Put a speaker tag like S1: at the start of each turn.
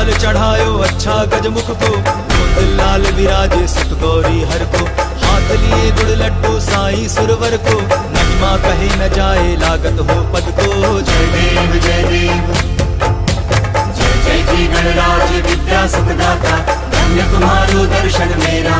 S1: लाल चढ़ायो अच्छा गजमुख को। मुद लाल विराजे सुत गौरी हर को। हाथ लिए गुड़ लड्डू, साई सुरवर को। नजमा कहे न जाए, लागत हो पद को। जय
S2: देव जय देव। जय जय जी गणराज विद्या सुखदाता धन्य तुम्हारो दर्शन मेरा।